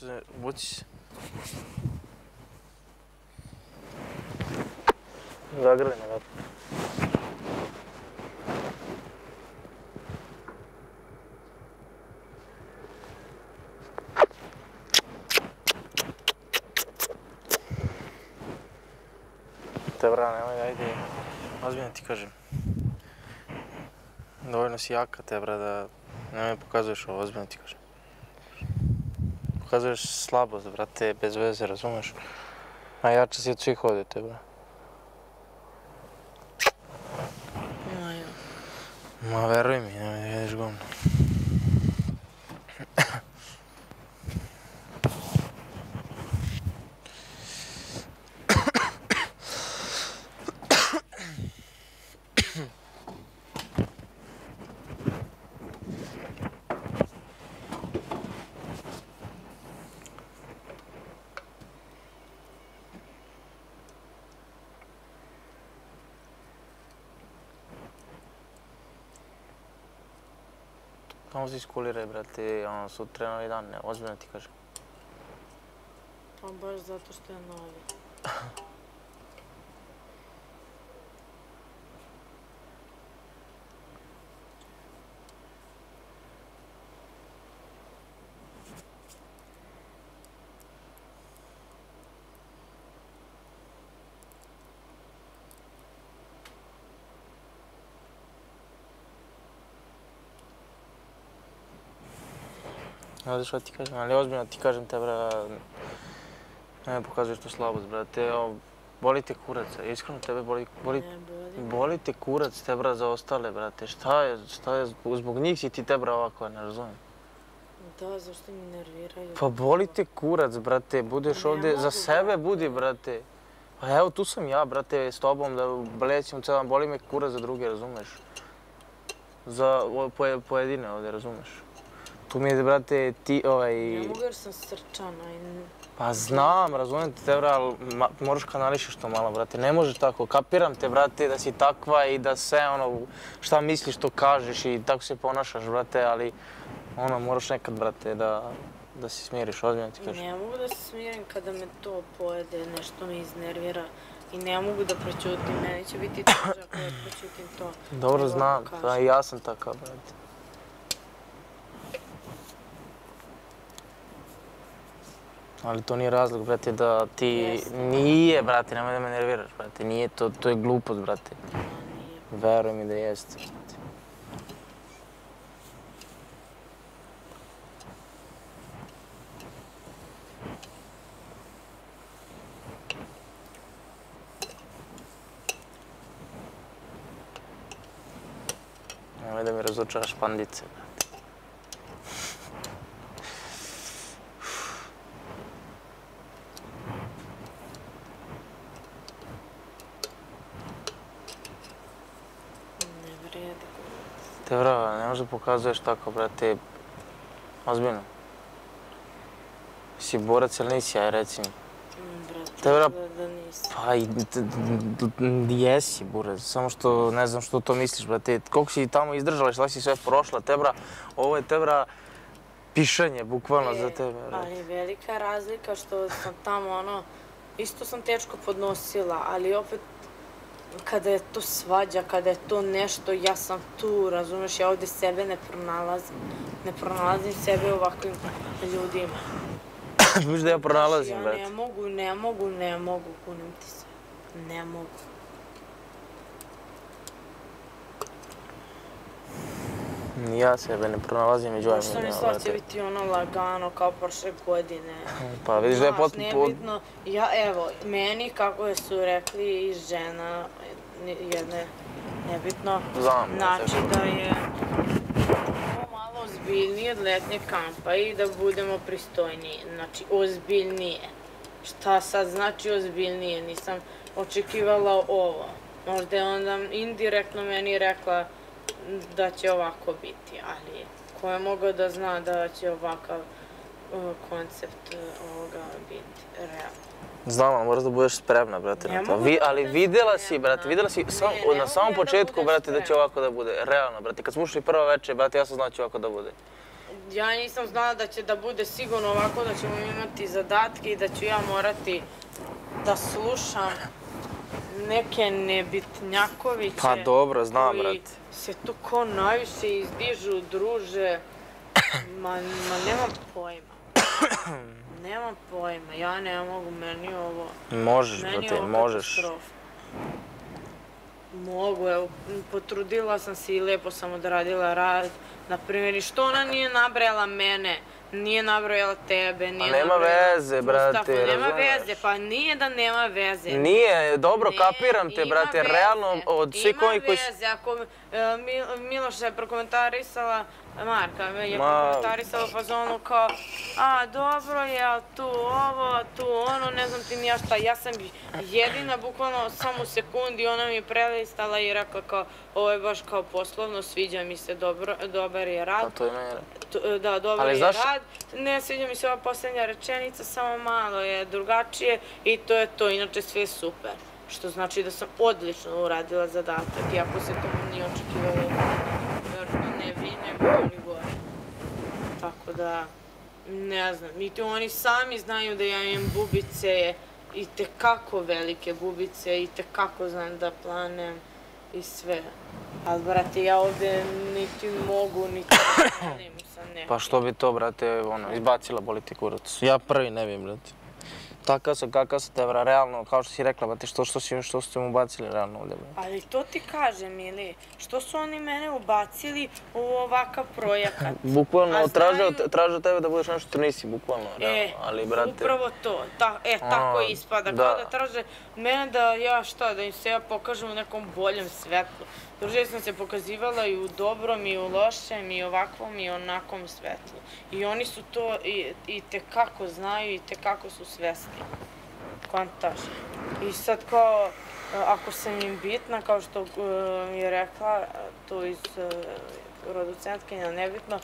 what's uh, what's Заграни, да. Добра, няма, айде. Аз би не ти кажем. Доволно си яка те, бре, да не ме показваш, аз би не ти кажем. Pokazuješ slabost, brate, bez veze, razumeš? Najjača si od svih ovdje, te, bra. Ma ja. Ma, veruj mi, nemoj da jedeš govno. Samo se iskuliraj, brate, ono, sutra je novi dan, ne, ozbiljno ti kažem. Pa baš zato što je novi. Ne znaš šta ti kažem, ali ozbiljno ti kažem te, bra, ne pokazuješ tu slabost, brate, boli te kurac, iskreno tebe boli, boli, boli. te kurac te, bra, za ostale, brate, šta je, šta je, zbog njih si ti te, bra, ovako, ne razumijem. Da, zašto mi nerviraju? Pa boli te kurac, brate, budeš Ne ovdje, za sebe budi, brate. Pa evo, tu sam ja, brate, s tobom, da blećem cijel dan, boli me kurac za druge, razumeš? Za pojedine ovdje, razumeš? Tu mi je, brate, ti, ovaj... Ne mogu jer sam srčana i... Pa znam, razumijem te, bra, ali moraš kanališeš to malo, brate. Ne može tako, kapiram te, brate, da si takva i da sve, ono, šta misliš, to kažeš i tako se ponašaš, brate, ali, ono, moraš nekad, brate, da, da se smiriš, ozbiljno ti kažem. Ne mogu da se smirim kada me to pojede, nešto me iznervira. I ne mogu da prećutim, meni će biti teže ako ja prećutim to. Dobro znam, da i ja sam takav, brate. Ali to nije razlog, brate, da ti... Nije, brate, nemoj da me nerviraš, brate. Nije to, to je glupost, brate. Veruj mi da jeste, brate. Nemoj da mi razočaraš pandice, brate. Ne vredi. Te brava, ne možda pokazuješ tako, brate. Ozbiljno. Si borac ili nisi, aj reci mi. Mm, Brate, Te bra- da, nisam. Pa i jesi, burac, samo što ne znam što to misliš, brate. Koliko si tamo izdržala, šta si sve prošla, tebra, ovo je tebra pišanje, bukvalno za tebe. brate. Ali velika razlika što sam tamo ono, isto sam teško podnosila, ali opet kada je to svađa, kada je to nešto, ja sam tu, razumeš, ja ovdje sebe ne pronalazim. Ne pronalazim sebe ovakvim ljudima. Viš da ja pronalazim, ja brate. ne mogu, ne mogu, ne mogu, kunim ti se. Ne mogu. Ja sebe ne pronalazim među ovim Što mi ljudima, sad će biti ono lagano kao prošle godine. Pa vidiš da je Znaš, pot... pot- nebitno, ja evo, meni kako su rekli i žena jedne, nebitno, Znam, znači da je malo ozbiljnije od letnje kampa i da budemo pristojniji, znači ozbiljnije. Šta sad znači ozbiljnije, nisam očekivala ovo. Možda je onda indirektno meni rekla da će ovako biti, ali ko je mogao da zna da će ovakav uh, koncept uh, ovoga biti realno. Znam, ali moraš da budeš spremna, brate, Ne na to. Vi, da ali videla si, brate, videla si sam, ne na samom ja da početku, budem brate, da će ovako da bude. Realno, brate, kad smo ušli prva večer, brate, ja sam znao da će ovako da bude. ja nisam znala da će da bude sigurno ovako, da ćemo imati zadatke i da ću ja morati da slušam neke nebitnjakoviće. Pa dobro, znam, koji brate. se tu ko najviše izdižu, druže. Ma, ma nemam pojma. nemam pojma, ja ne mogu, meni ovo... Možeš, Meni brate, možeš. katastrofa. Mogu, evo, potrudila sam se i lepo sam odradila rad. Na primjer, i što ona nije nabrajala mene, nije nabrajala tebe, nije nema nabrajala veze, brate, Mustafu, nema veze, pa nije da nema veze. Nije, dobro, Ne, kapiram te, ima brate, veze. realno od svih Ima ovih koji su... veze, ako Mi- Miloš je prokomentarisala, Marka je Ma- prokomentarisala u fazonu kao, a dobro je, a tu ovo, tu ono, ne znam ti ni ja šta. Ja sam jedina, bukvalno samo sekundi, ona mi je prelistala i rekla kao, ovo je baš kao poslovno, sviđa mi se, dobro, dobar je rad. Pa to je mene. T- Da, dobar Ali je znaš- rad. Ne sviđa mi se ova posljednja rečenica, samo malo je drugačije i to je to, inače sve je super. Što znači da sam odlično uradila zadatak, iako se to nije očekivalo, verovatno ne vi, nego oni gore. Tako da, ne znam, niti oni sami znaju da ja imam bubice, i tekako velike bubice, i tekako znam da planem i sve. Ali, brate, ja ovde niti mogu, niti želim Pa što bi to, brate, ono, izbacila boli ti kurac. Ja prvi ne vidim, brate. Takav sam, kakav sam te, bra, realno, kao što si rekla, brate, što, što, si, što ste mu bacili realno ovdje, brate. Ali to ti kažem, ili, što su oni mene ubacili u ovakav projekat? Bukvalno, znaju- traže od tebe da budeš nešto što nisi, bukvalno, E, realno, ali, brate... upravo to, ta, e, tako A, ispada, da. kao da traže mene da ja šta, da im se ja pokažem u nekom boljem svetlu. Druže sam se pokazivala i u dobrom i u lošem i ovakvom i onakvom svetlu. I oni su to i, i tekako znaju i tekako su svesni. Kvantaš. I sad kao, e, ako sam im bitna, kao što e, mi je rekla, e, to iz e, producentkinja, nebitno,